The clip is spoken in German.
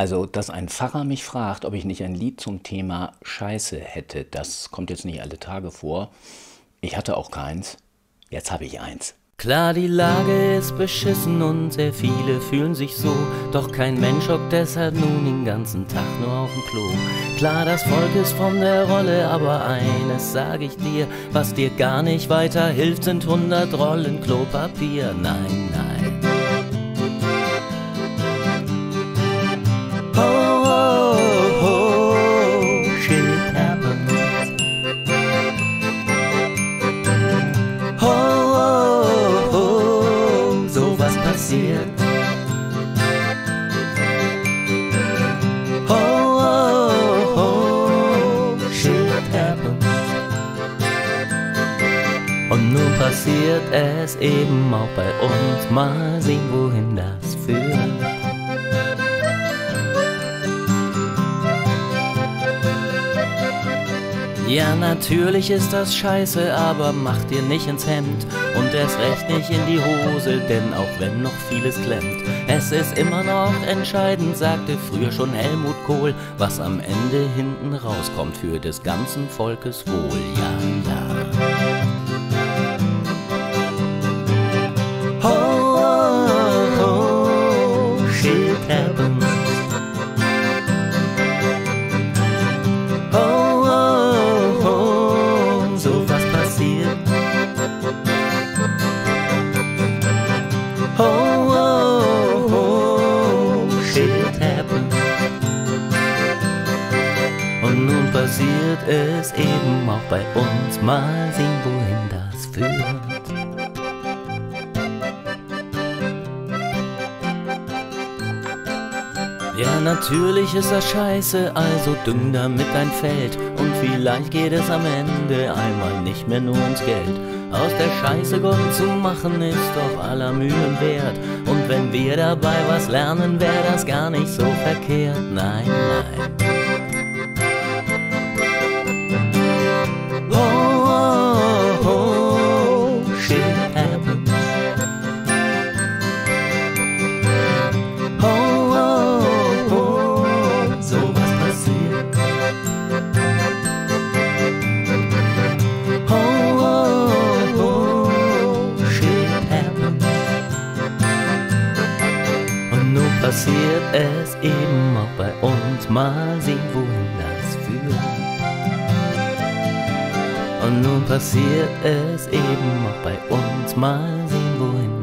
Also, dass ein Pfarrer mich fragt, ob ich nicht ein Lied zum Thema Scheiße hätte, das kommt jetzt nicht alle Tage vor. Ich hatte auch keins. Jetzt habe ich eins. Klar, die Lage ist beschissen und sehr viele fühlen sich so. Doch kein Mensch hockt deshalb nun den ganzen Tag nur auf dem Klo. Klar, das Volk ist von der Rolle, aber eines sag ich dir: Was dir gar nicht weiterhilft, sind hundert Rollen Klopapier. Nein, nein. Passiert. Oh, oh, oh, shit happens. Und nun passiert es eben auch bei uns. Mal sehen, wohin das führt. Ja, natürlich ist das scheiße, aber mach dir nicht ins Hemd und erst recht nicht in die Hose, denn auch wenn noch vieles klemmt, es ist immer noch entscheidend, sagte früher schon Helmut Kohl, was am Ende hinten rauskommt für des ganzen Volkes Wohl. Ja, ja. Und nun passiert es eben auch bei uns. Mal sehen, wohin das führt. Ja, natürlich ist das scheiße, also düng damit dein Feld. Und vielleicht geht es am Ende einmal nicht mehr nur ums Geld. Aus der Scheiße Gold zu machen ist doch aller Mühen wert. Und wenn wir dabei was lernen, wäre das gar nicht so verkehrt. Nein, nein. Passiert es eben auch bei uns. Mal sehen, wohin das führt. Und nun passiert es eben auch bei uns. Mal sehen, wohin